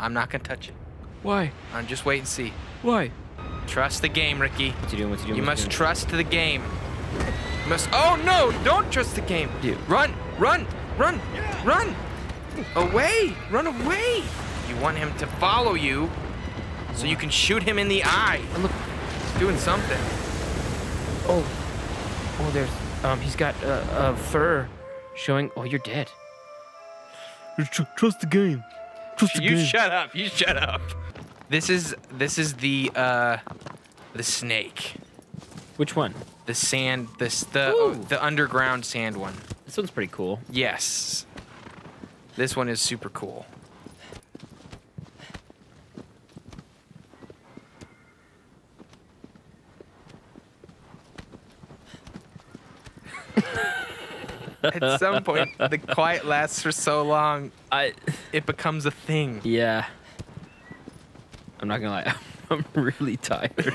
I'm not gonna touch it. Why? I'm just wait and see. Why? Trust the game, Ricky. What's he doing? What's he doing? You What's he must doing? trust the game. You must. Oh no! Don't trust the game. Dude. Run! Run! Run! Run! Away! Run away! You want him to follow you, so you can shoot him in the eye. Oh, look. Doing something. Oh. Oh, there's. Um, he's got uh, uh, fur showing. Oh, you're dead. Trust the game. You shut up. You shut up. This is this is the uh the snake. Which one? The sand this the Ooh. the underground sand one. This one's pretty cool. Yes. This one is super cool. At some point, the quiet lasts for so long, I. it becomes a thing. Yeah. I'm not gonna lie. I'm really tired.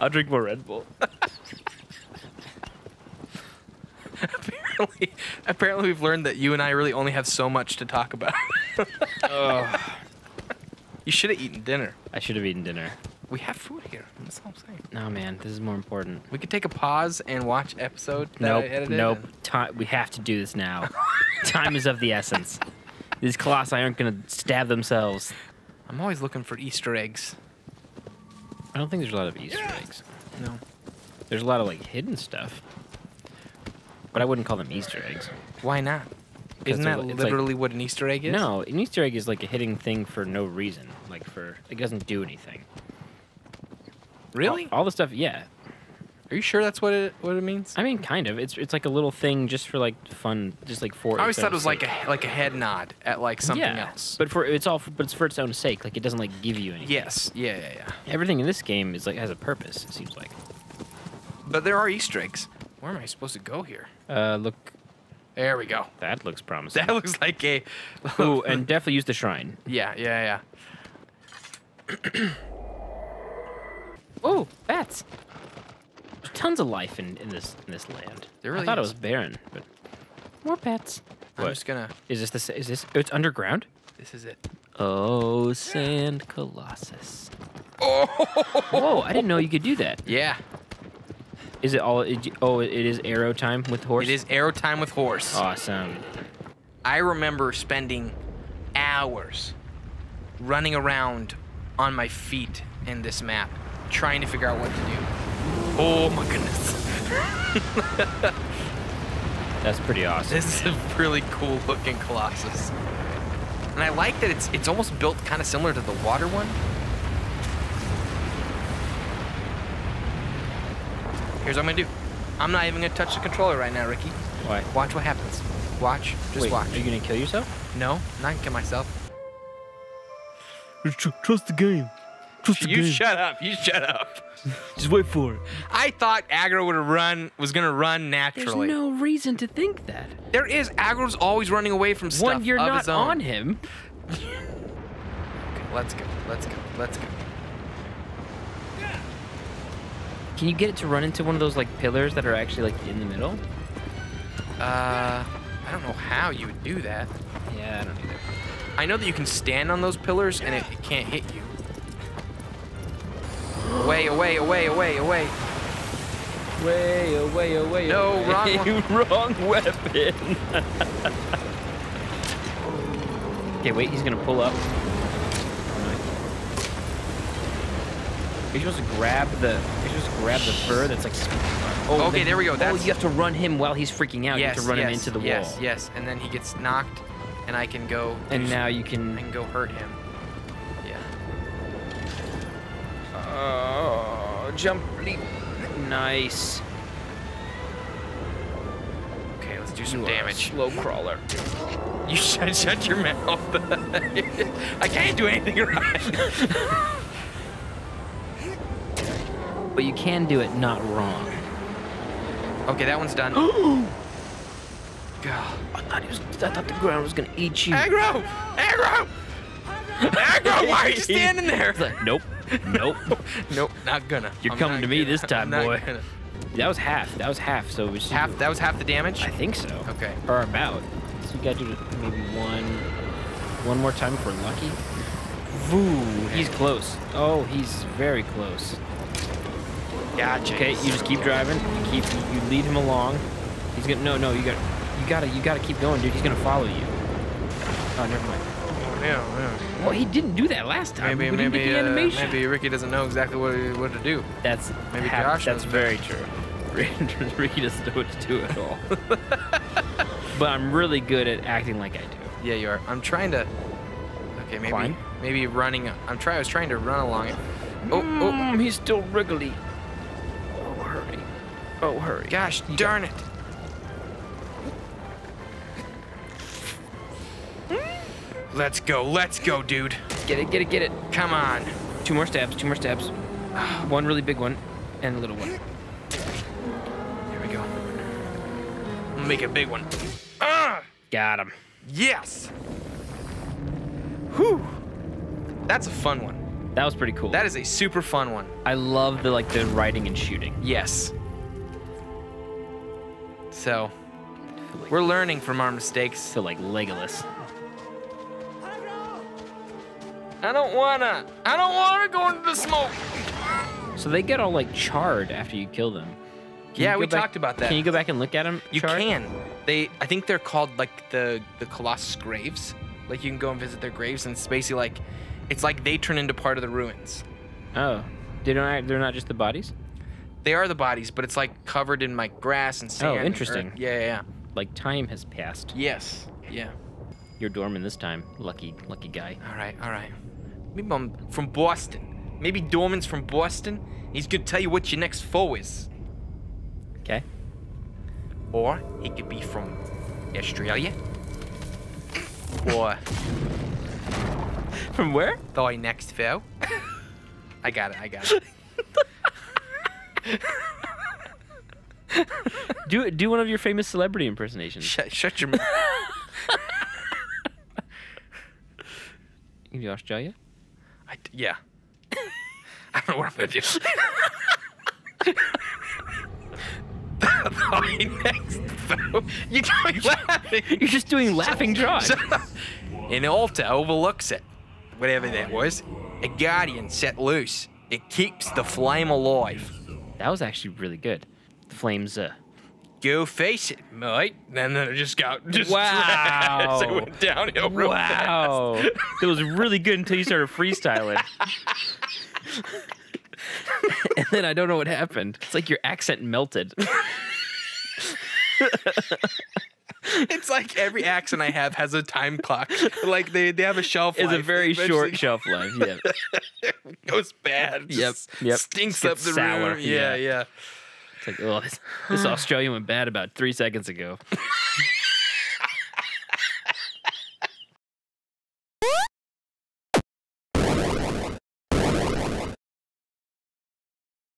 I'll drink more Red Bull. apparently, apparently, we've learned that you and I really only have so much to talk about. oh. you should have eaten dinner. I should have eaten dinner. We have food here. That's all I'm saying. No, man, this is more important. We could take a pause and watch episode that Nope, I edited. nope. Time. We have to do this now. Time is of the essence. These colossi aren't gonna stab themselves. I'm always looking for Easter eggs. I don't think there's a lot of Easter eggs. No. There's a lot of like hidden stuff, but I wouldn't call them Easter eggs. Why not? Isn't that li- it's like- literally what an Easter egg is? No, an Easter egg is like a hidden thing for no reason. Like for it doesn't do anything. Really? All, all the stuff, yeah. Are you sure that's what it what it means? I mean, kind of. It's it's like a little thing just for like fun, just like for. I always thought it was like a like a head nod at like something yeah, else. But for it's all, but it's for its own sake. Like it doesn't like give you anything. yes, yeah, yeah, yeah. Everything in this game is like has a purpose. It seems like. But there are Easter eggs. Where am I supposed to go here? Uh, look, There we go. that looks promising. That looks like a. Ooh, and definitely use the shrine. yeah, yeah, yeah. Oh, bats. There's tons of life in, in this in this land. There I really thought is. it was barren, but more bats. I'm What? just gonna. Is this the s- is this oh, it's underground? This is it. Oh, sand colossus. Oh. Whoa, I didn't know you could do that. Yeah. Is it all? It, oh, it is arrow time with horse. It is arrow time with horse. awesome. I remember spending hours running around on my feet in this map, trying to figure out what to do. Oh my goodness. That's pretty awesome. This is a really cool looking Colossus. And I like that it's it's almost built kind of similar to the water one. Here's what I'm gonna do. I'm not even gonna touch the controller right now, Ricky. Why? Watch what happens. Watch. Just Wait, watch. Are you gonna kill yourself? No, not gonna kill myself. Trust the game. Trust You shut up. You shut up. Just wait for it. I thought Agro would run was gonna run naturally. There's no reason to think that. there is Agro's always running away from stuff. One, you're of not his own. on him. Okay, let's go. Let's go. Let's go. Can you get it to run into one of those like pillars that are actually like in the middle? Uh, I don't know how you would do that. Yeah, I don't either. I know that you can stand on those pillars and it, it can't hit you. Away, away, away, away, away. Way away, away. No, away. wrong wrong weapon. okay, wait. He's gonna pull up. You're supposed to grab the. You're supposed to grab the fur that's like. Oh, Okay, then- there we go, Oh, you have to run him while he's freaking out. you yes, have to run yes, him into the yes, wall. Yes, And then he gets knocked, and I can go. And now some- you I can. can go hurt him. Oh, jump leap. Nice. Okay, let's do some You damage. Slow crawler. You shut, shut your mouth. I can't do anything right. But you can do it not wrong. okay, that one's done. God. I thought he was. I thought the ground was gonna eat you. Agro! Agro! Agro! Why are you standing there? Like, nope, nope. Nope, not gonna. You're I'm coming to me gonna. this time, I'm boy. gonna. that was half. That was half. So it was Half. That was half the damage. I think so. Okay. Or about. So you gotta do maybe one, One more time for Lucky. Ooh, he's close. Oh, he's very close. Gotcha. Okay, you just keep driving. You keep you lead him along. He's gonna no no you got you gotta you gotta keep going, dude. He's gonna follow you. Oh, never mind. Yeah, yeah. Well, he didn't do that last time. Maybe, we didn't maybe, get the uh, animation. maybe Ricky doesn't know exactly what what to do. That's maybe hap- Josh That's knows very true. Ricky doesn't know what to do at all. but I'm really good at acting like I do. Yeah, you are. I'm trying to. Okay, maybe Climb? maybe running. I'm trying. I was trying to run along it. Oh, oh, Mm, he's still wriggly. Oh, hurry. Oh, hurry. gosh, darn it! Let's go. Let's go, dude. Get it, get it, get it. Come on. Two more stabs, two more stabs. One really big one and a little one. Here we go. I'm gonna make a big one. Ah! Got him. Yes. Whew. That's a fun one. That was pretty cool. That is a super fun one. I love the like the writing and shooting. Yes. So, we're learning from our mistakes. So like Legolas. I don't wanna. I don't wanna go into the smoke. So they get all like charred after you kill them. Can Yeah, we back- talked about that. Can you go back and look at them? You can. They. I think they're called like the the Colossus graves. Like you can go and visit their graves, and it's basically like, it's like they turn into part of the ruins. Oh, they don't. They're not just the bodies. They are the bodies, but it's like covered in like grass and sand. Oh, interesting. Yeah, yeah, yeah. Like time has passed. Yes. Yeah. You're Dormin this time. Lucky, lucky guy. All right, all right. Maybe I'm from Boston. Maybe Dormin's from Boston. He's gonna tell you what your next foe is. Okay. Or he could be from Australia. Or From where? thy next foe. I got it, I got it. Do do one of your famous celebrity impersonations. Shut, shut your mouth. Do Australia. I yeah. I don't know what I'm gonna do. next. You're doing laughing. You're just doing laughing up. An altar overlooks it. Whatever that was. A guardian set loose. It keeps the flame alive. That was actually really good. The flames. Uh, Go face it, mate. And then it just got just Wow. it went downhill real wow, fast. that was really good until you started freestyling. and then I don't know what happened. It's like your accent melted. It's like every accent I have has a time clock. Like they, they have a shelf It's life. It's a very short shelf life. Yeah. it goes bad. Yep, yep. Stinks up the sour, room. Yeah, yeah. yeah. It's like, oh, this, this Australian went bad about three seconds ago.